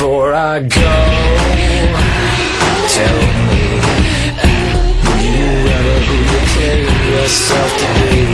I go, tell me, uh, will you ever declare yourself to be?